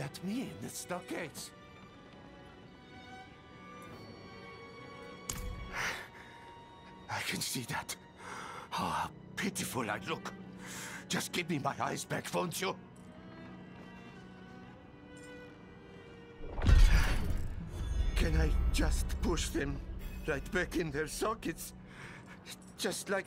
that mean the stockades? I can see that. Oh, how pitiful I look. Just give me my eyes back, won't you? Can I just push them right back in their sockets? Just like...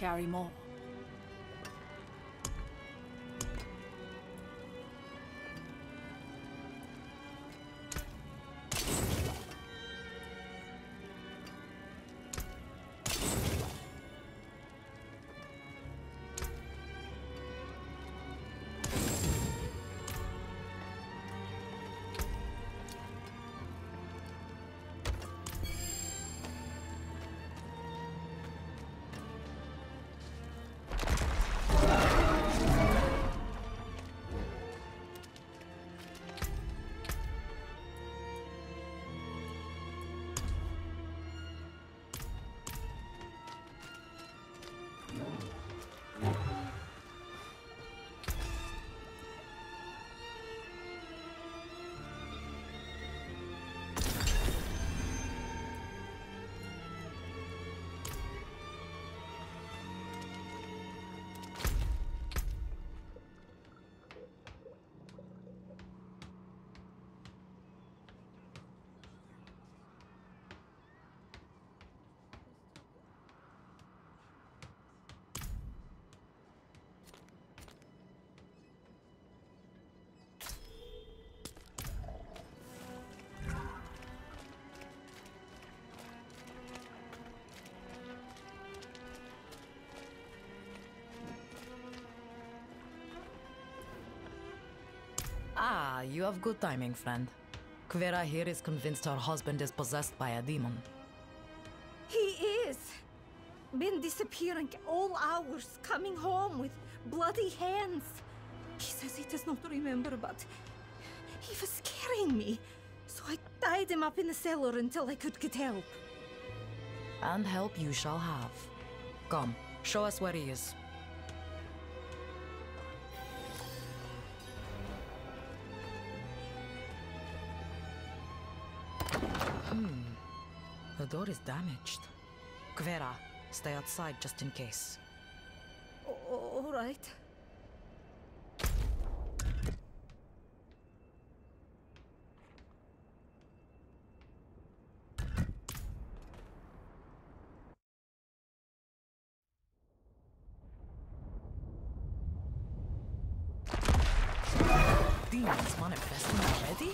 carry more. Ah, you have good timing, friend. Kvera here is convinced her husband is possessed by a demon. He is. Been disappearing all hours, coming home with bloody hands. He says he does not remember, but he was scaring me. So I tied him up in the cellar until I could get help. And help you shall have. Come, show us where he is. Door is damaged. Kvera, stay outside just in case. All right. Demons manifesting already?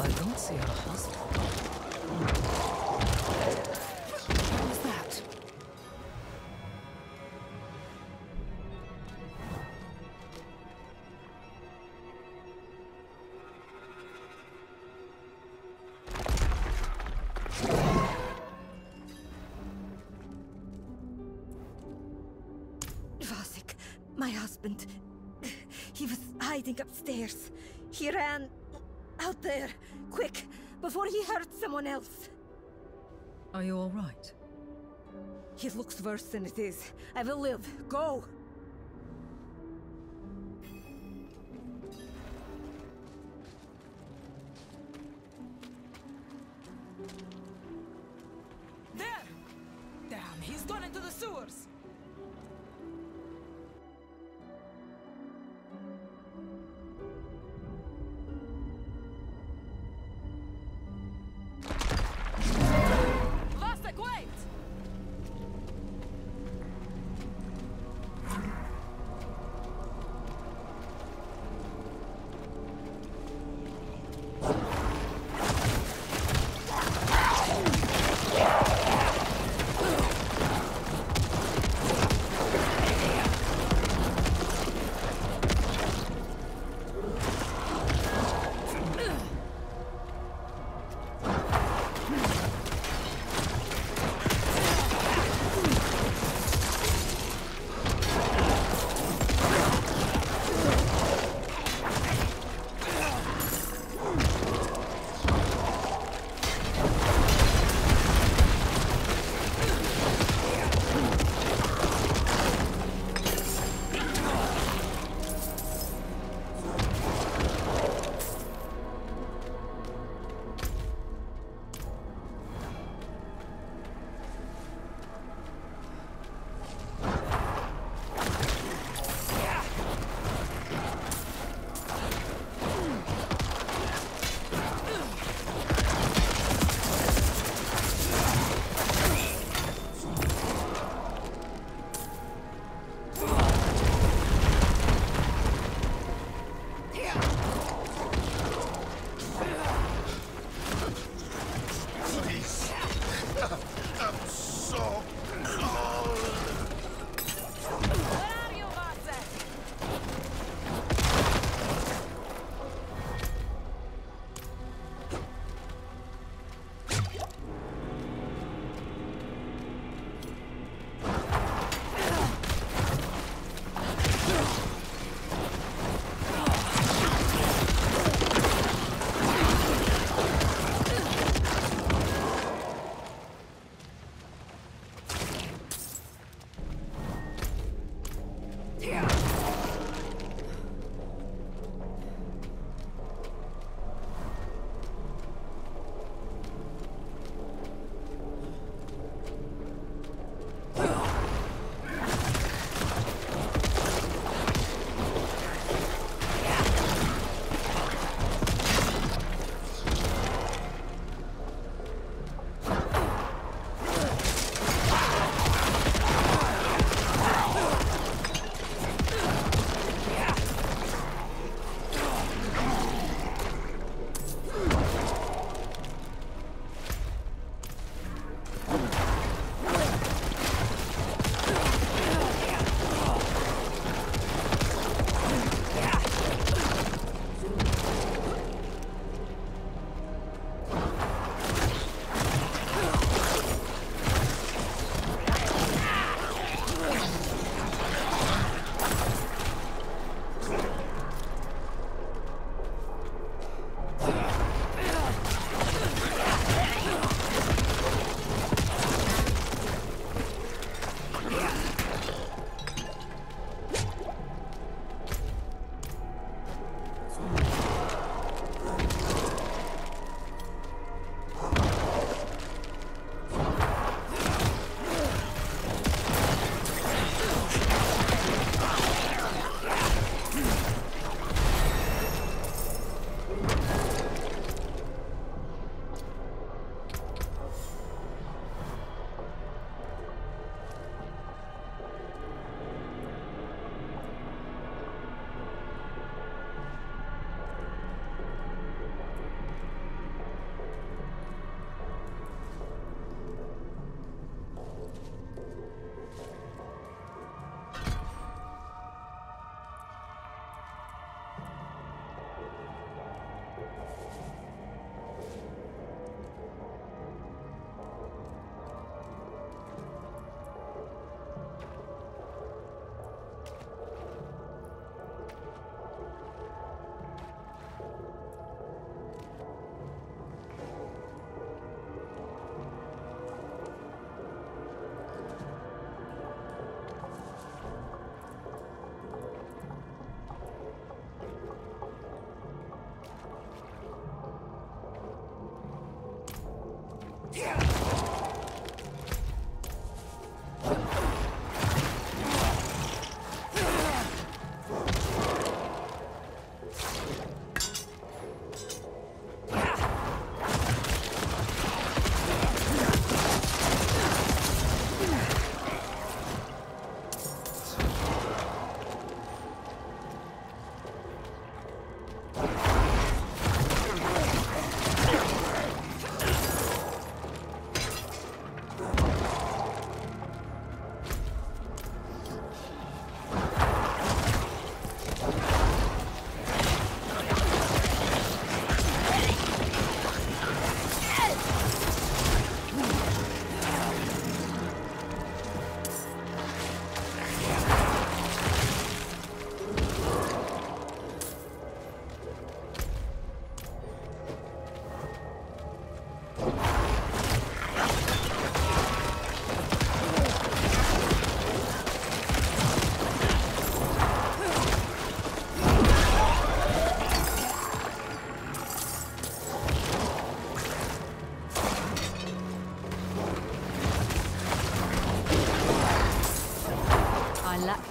I don't see husband. What was that? Vasik, my husband. He was hiding upstairs. He ran out there, before he hurts someone else. Are you all right? He looks worse than it is. I will live. Go!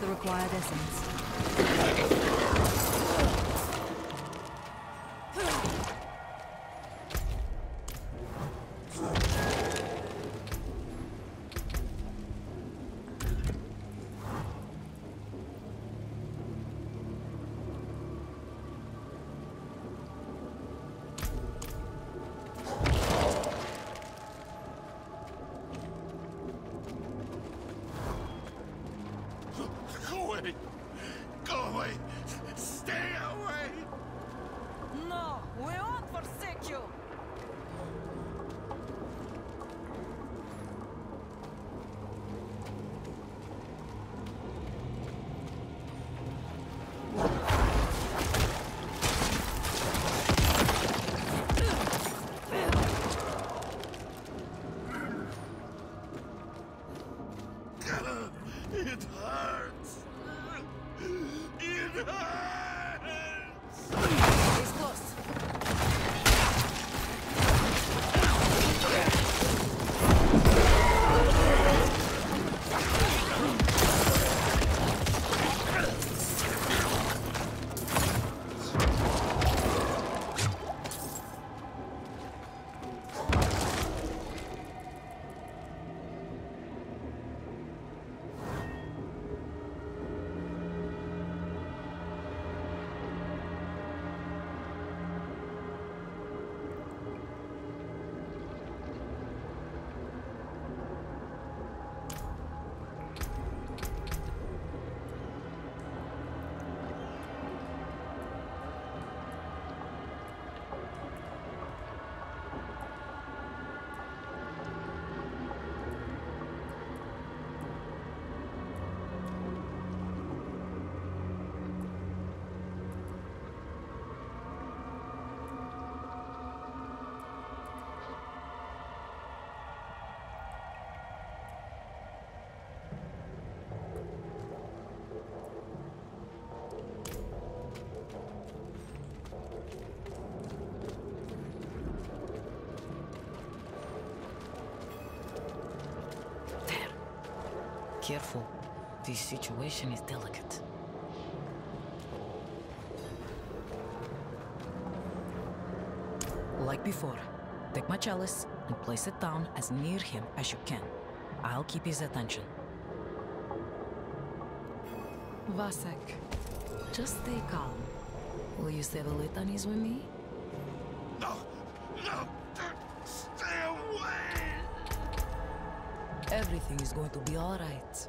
The required essence. Careful. This situation is delicate. Like before, take my chalice and place it down as near him as you can. I'll keep his attention. Vasek, just stay calm. Will you say the litanies with me? Everything is going to be all right.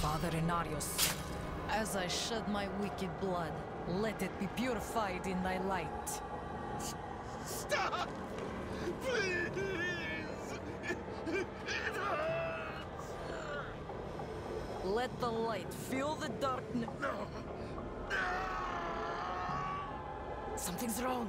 Father Inarius, as I shed my wicked blood, let it be purified in thy light. Stop! Please! It hurts! Let the light fill the darkness. No! No! Something's wrong.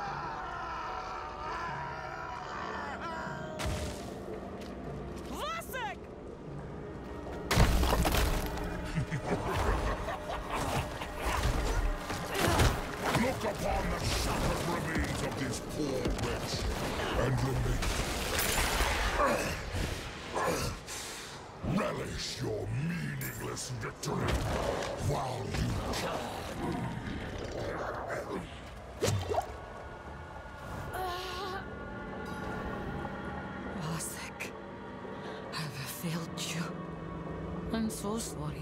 sorry.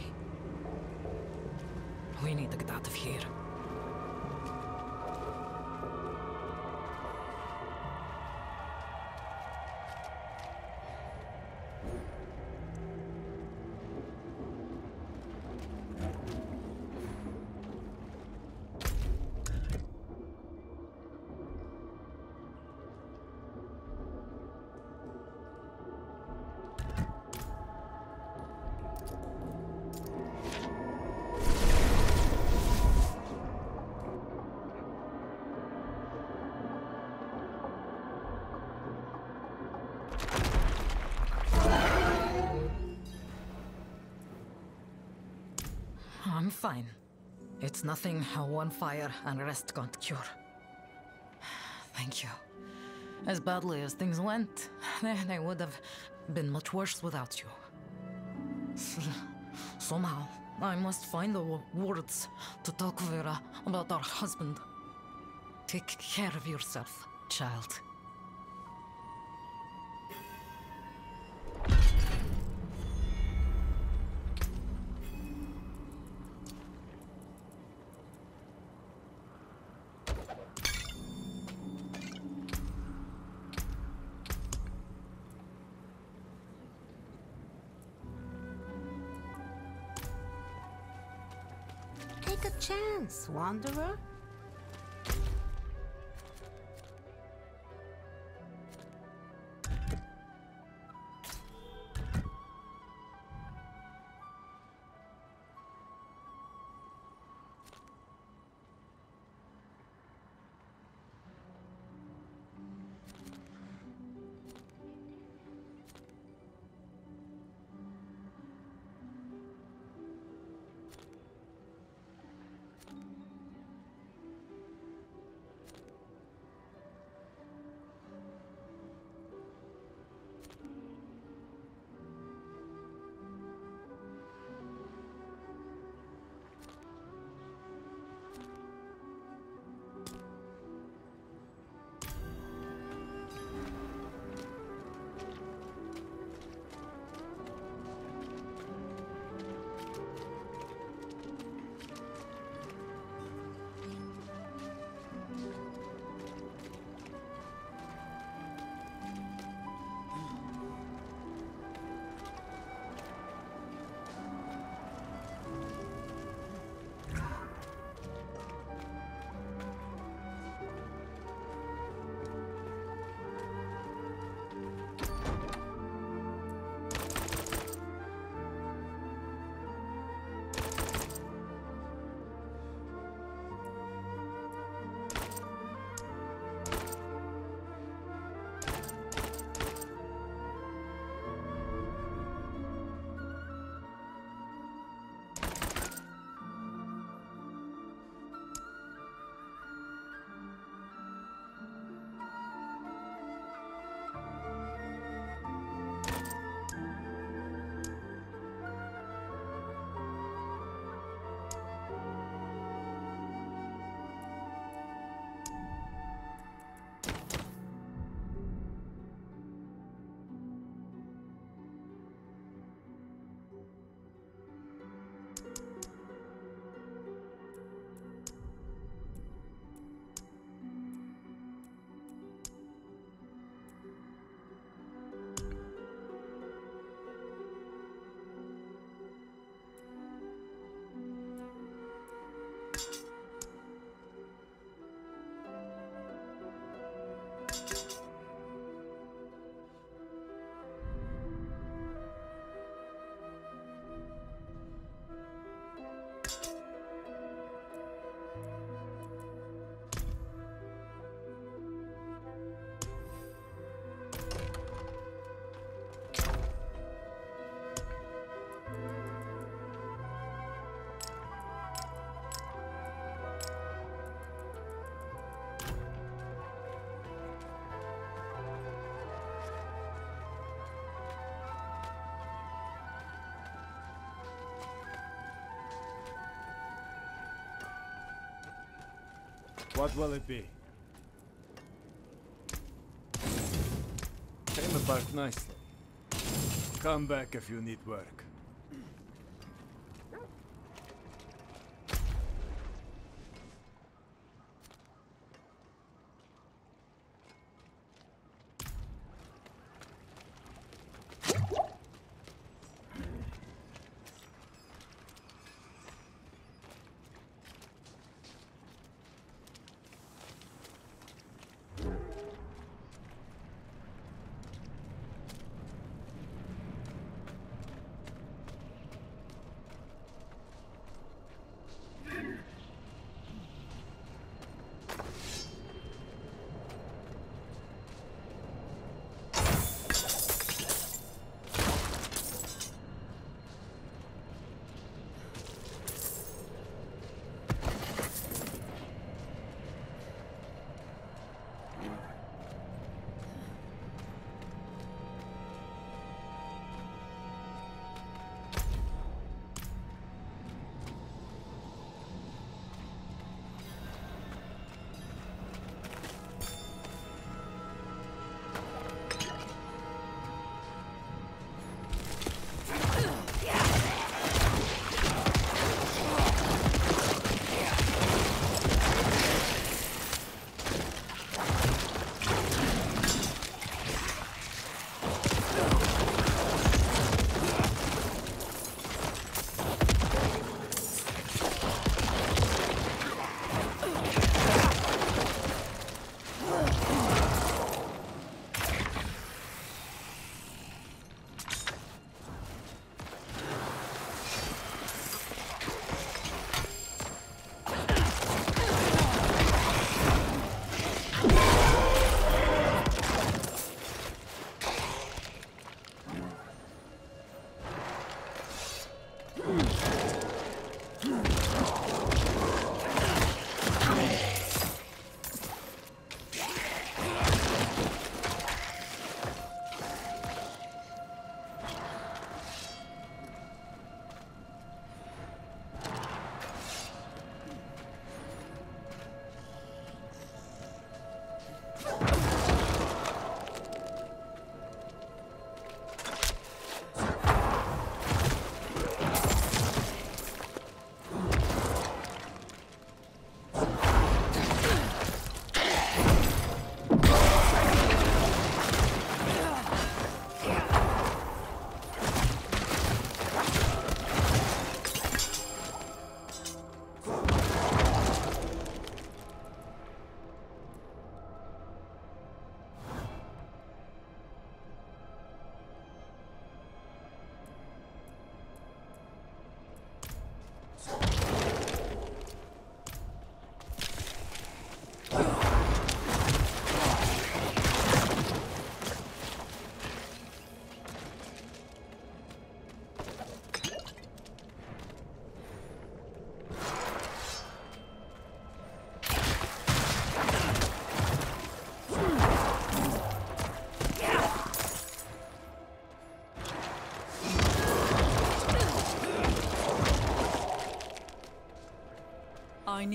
Fine. It's nothing one fire and rest can't cure. Thank you. As badly as things went, they would have been much worse without you. Somehow, I must find the wo- words to talk Vera about our husband. Take care of yourself, child. Wanderer. What will it be? Came apart nicely. Come back if you need work.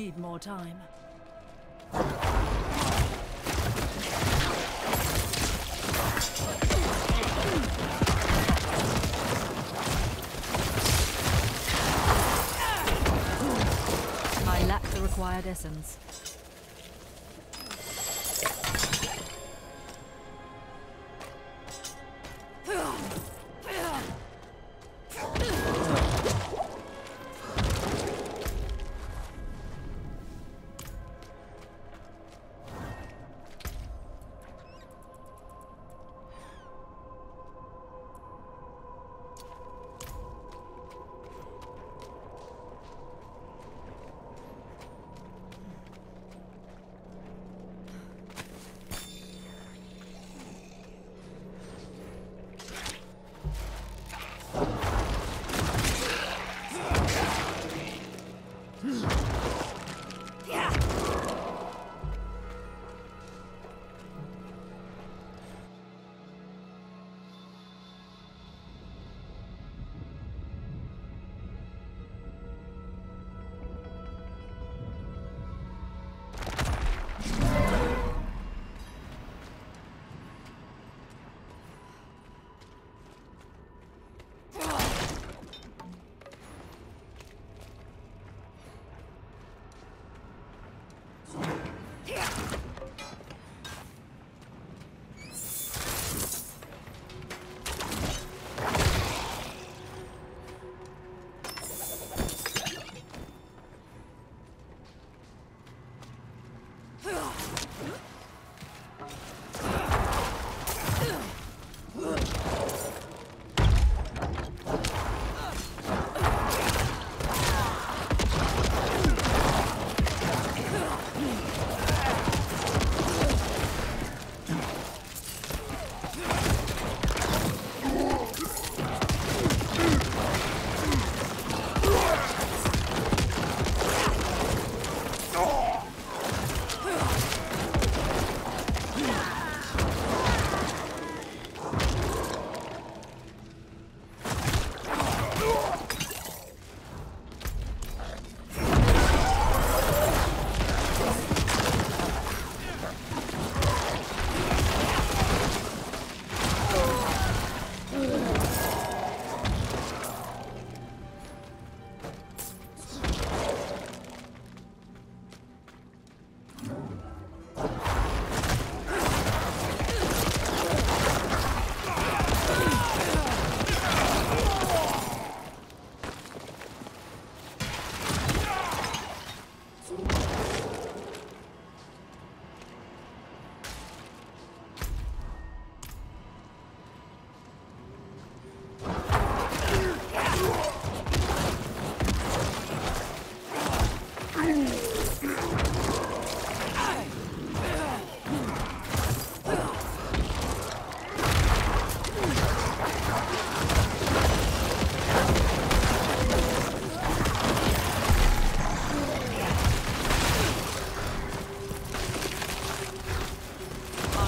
Need more time. I lack the required essence.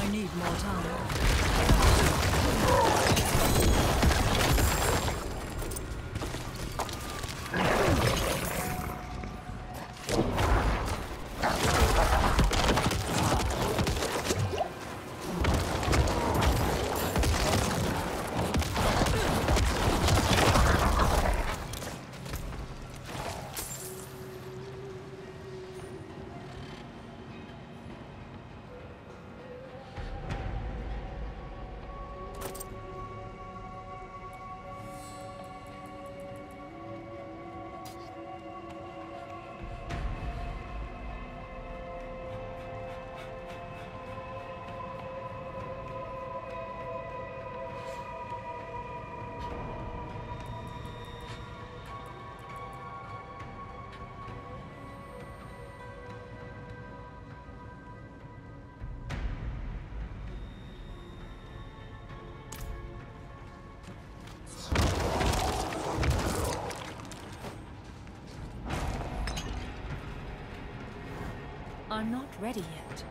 I need more time. I'm not ready yet.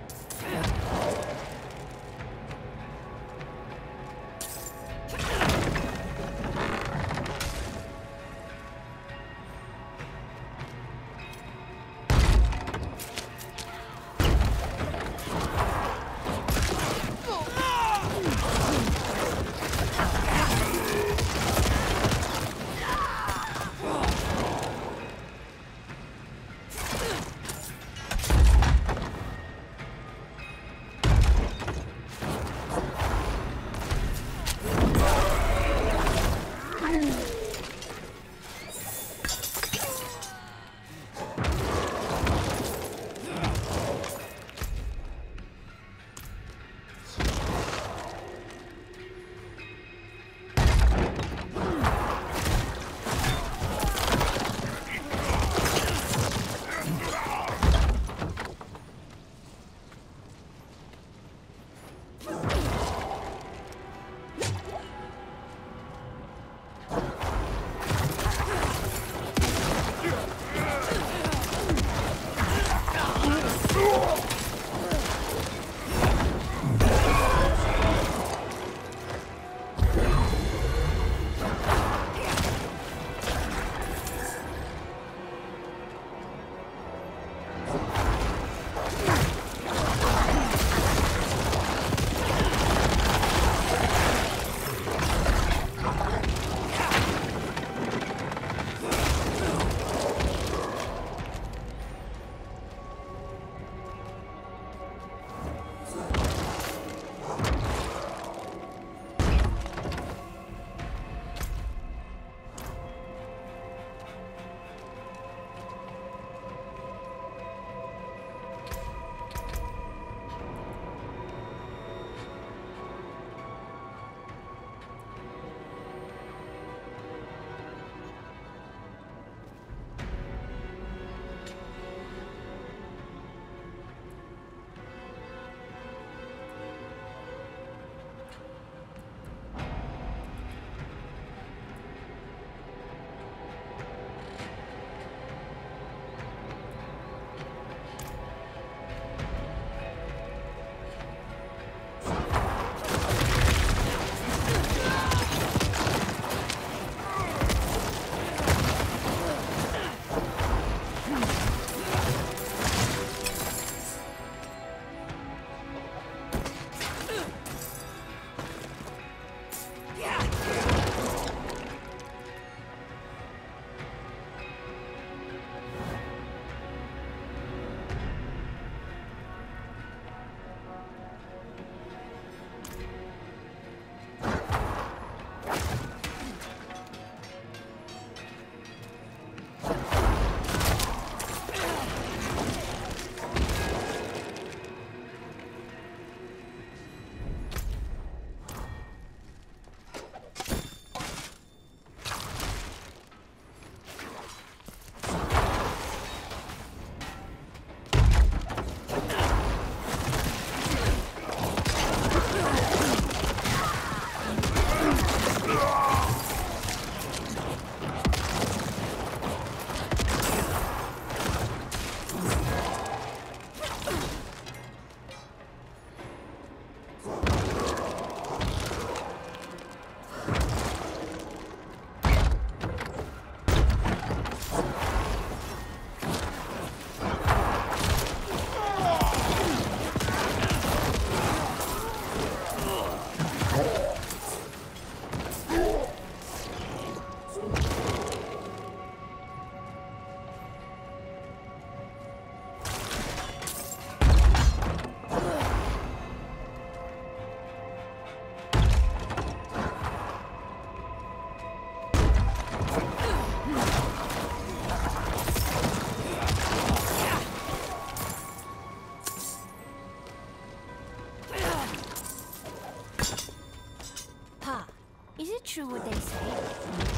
True what they say.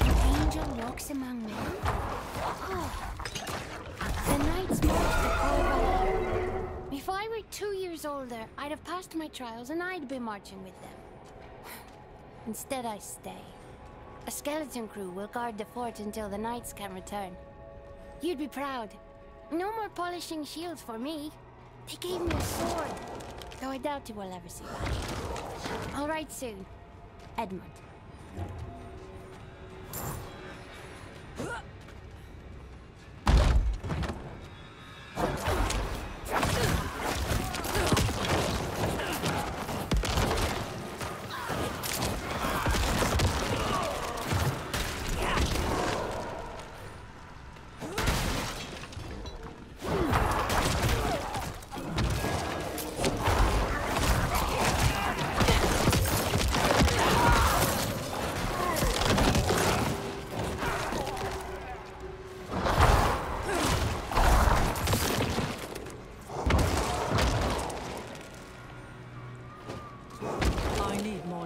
An angel walks among men. Oh. The knights march to Corvallis. If I were two years older, I'd have passed my trials and I'd be marching with them. Instead, I stay. A skeleton crew will guard the fort until the knights can return. You'd be proud. No more polishing shields for me. They gave me a sword. Though I doubt you will ever see that. I'll write soon. Edmund. I need more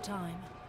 time.